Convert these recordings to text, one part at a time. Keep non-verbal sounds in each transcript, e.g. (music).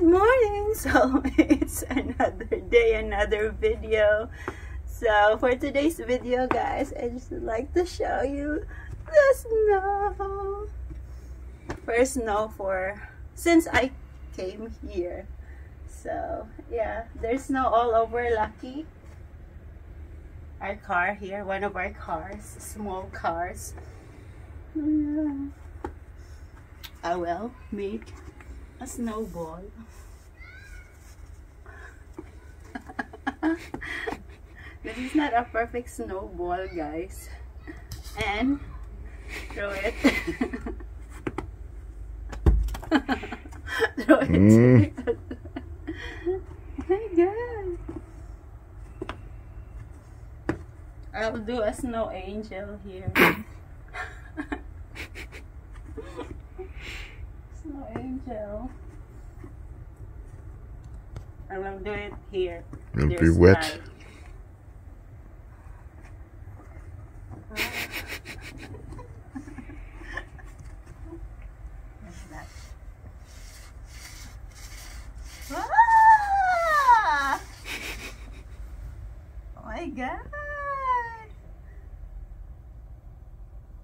Good morning! (laughs) So, it's another day, another video. So, for today's video, guys, I just like to show you the snow. First snow for, since I came here. So, yeah, there's snow all over Lucky. Our car here, one of our cars, small cars. I will make a snowball. (laughs) this is not a perfect snowball, guys. And throw it. (laughs) throw it. Mm. my god. I'll do a snow angel here. Snow angel. I will do it here. It'll be wet. Ah! (laughs) Oh my god!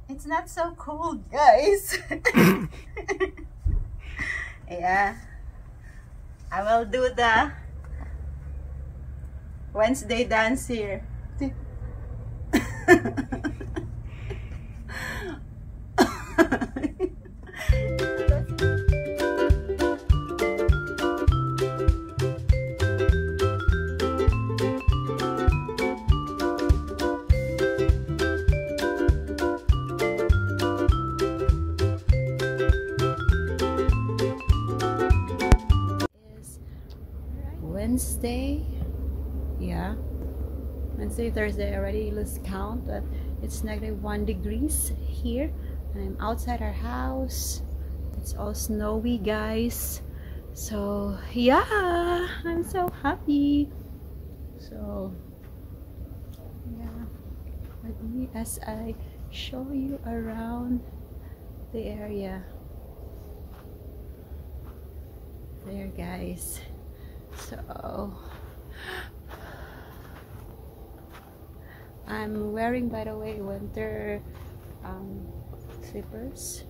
It's not so cold, guys. (laughs) (laughs) yeah. I will do the Wednesday dance here. (laughs) Wednesday. Yeah. Wednesday, Thursday, already lose count, but it's negative one degrees here. I'm outside our house. It's all snowy, guys. So, yeah, I'm so happy. So, yeah, let me as I show you around the area. There, guys. So I'm wearing by the way winter um, slippers.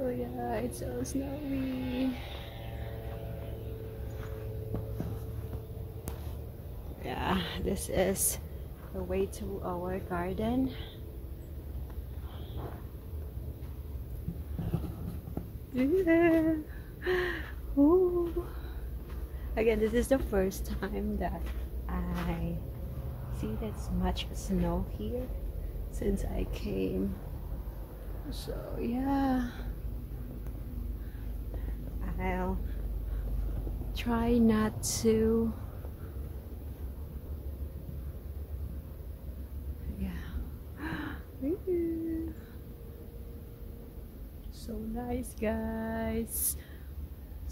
Oh yeah, it's so snowy. Yeah, this is the way to our garden. Yeah. Ooh again this is the first time that I see this much snow here since I came. So yeah. I'll try not to. Yeah. (gasps) So nice guys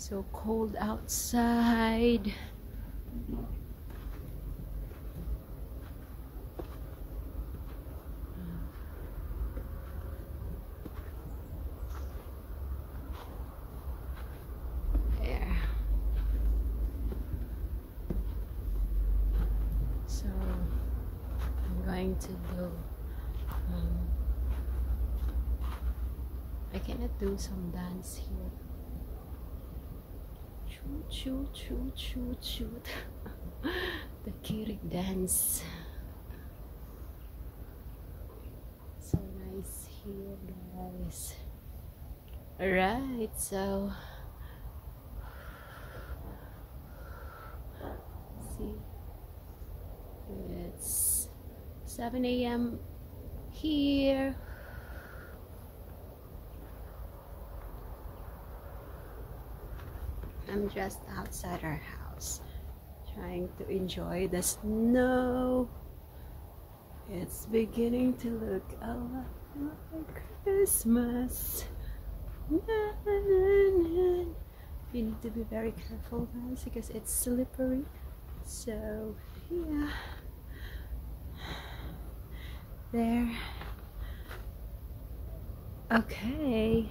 so cold outside. So I'm going to do um, I cannot do some dance here choo choo choo choo choo. (laughs) The Kirik dance. So nice here guys. Alright so see it's 7 a.m here I'm just outside our house trying to enjoy the snow. It's beginning to look a lot like Christmas. You need to be very careful guys because it's slippery. So yeah. There. Okay.